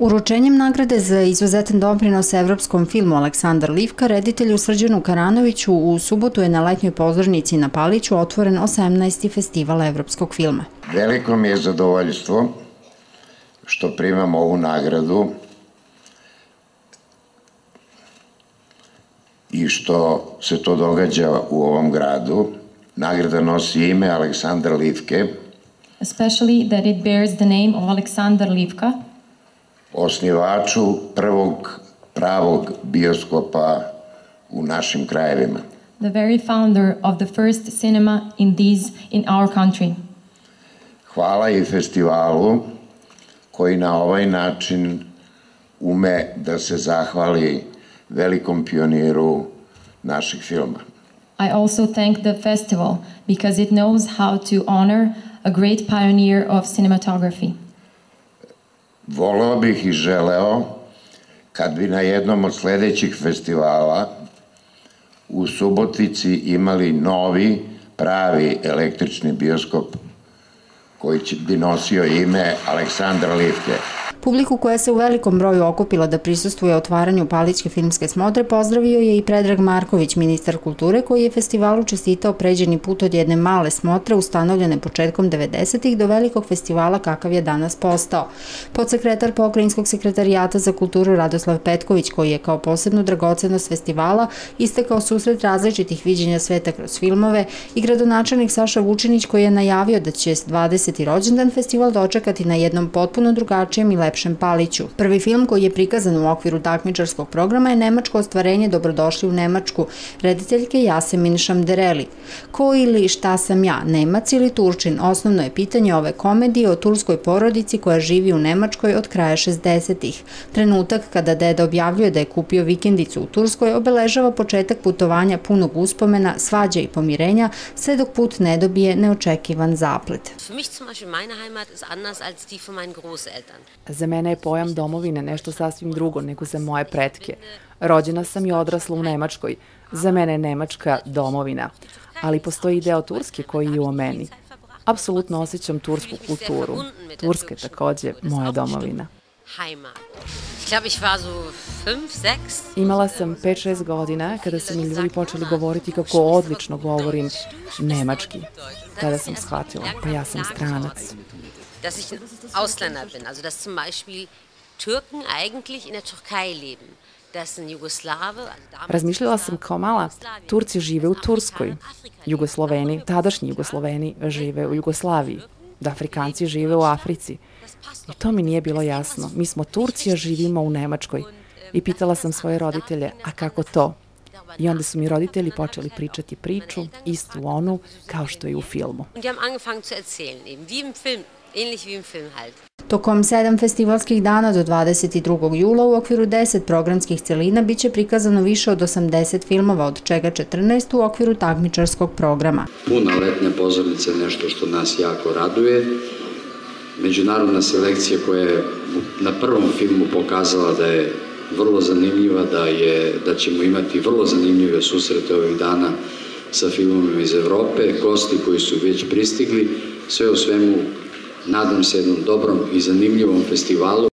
Uručenjem nagrade za izuzetan doprinos evropskom filmu Aleksandar Livka, reditelju Srđanu Karanoviću u subotu je na letnjoj pozornici na Paliću otvoren 18. festival evropskog filma. Veliko mi je zadovoljstvo što primam ovu nagradu i što se to događa u ovom gradu. Nagrada nosi ime Aleksandar Livke. Especially that it bears the name of Aleksandar Livka, osnivaču prvog pravog bioskopa u našim krajevima. the very founder of the first cinema in these in our country. Hvala i festivalu koji na ovaj način ume da se zahvali velikom pioniru naših filma. I also thank the festival because it knows how to honor a great pioneer of cinematography. Voleo bih i želeo kad bi na jednom od sledećih festivala u Subotici imali novi, pravi električni bioskop koji bi nosio ime Aleksandra Livke. Publiku koja se u velikom broju okupila da prisustuje otvaranju Palićke filmske smotre pozdravio je i Predrag Marković, ministar kulture, koji je festivalu čestitao pređeni put od jedne male smotre ustanovljene početkom 90-ih do velikog festivala kakav je danas postao. Podsekretar pokrajinskog sekretarijata za kulturu Radoslav Petković, koji je kao posebnu dragocenost festivala istakao susret različitih viđenja sveta kroz filmove i gradonačelnik Saša Vučinić koji je najavio da će 20. rođendan festival dočekati na jednom potpuno drugačijem i lepšem Paliću. Prvi film koji je prikazan u okviru takmičarskog programa je Nemačko ostvarenje Dobrodošli u Nemačku, rediteljke Jasemin Šamdereli. Ko ili šta sam ja, Nemac ili Turčin, osnovno je pitanje ove komedije o turskoj porodici koja živi u Nemačkoj od kraja 60-ih. Trenutak kada deda objavljuje da je kupio vikendicu u Turskoj obeležava početak putovanja punog uspomena, svađa i pomirenja, sve dok put ne dobije neočekivan zaplet. Za mene je pojam domovine nešto sasvim drugo nego za moje pretke. Rođena sam i odrasla u Nemačkoj. Za mene je Nemačka domovina. Ali postoji deo Turske koji je u meni. Apsolutno osjećam tursku kulturu. Turska je takođe moja domovina. Imala sam 5-6 godina kada su mi ljudi počeli govoriti kako odlično govorim nemački. Tada sam shvatila, pa ja sam stranac. Dass ich ein Ausländer bin. Also, dass zum Beispiel Türken eigentlich in der Türkei leben. Razmišljala sam kao mala, Turci žive u Turskoj, Jugosloveni, tadašnji Jugosloveni žive u Jugoslaviji, da Afrikanci žive u Africi. I to mi nije bilo jasno. Mi smo Turci, a živimo u Nemačkoj. I pitala sam svoje roditelje, a kako to? I onda su mi roditelji počeli pričati priču, istu onu, kao što je u filmu. Die haben angefangen zu erzählen, eben wie im Film, ähnlich wie im Film halt. Tokom sedam festivalskih dana do 22. jula u okviru 10 programskih celina biće prikazano više od 80 filmova, od čega 14 u okviru takmičarskog programa. Puna letnja pozornica je nešto što nas jako raduje. Međunarodna selekcija koja je na prvom filmu pokazala da je vrlo zanimljiva, da, je, da ćemo imati vrlo zanimljive susrete ovih dana sa filmovima iz Evrope, gosti koji su već pristigli, sve u svemu nadam se jednom dobrom i zanimljivom festivalu.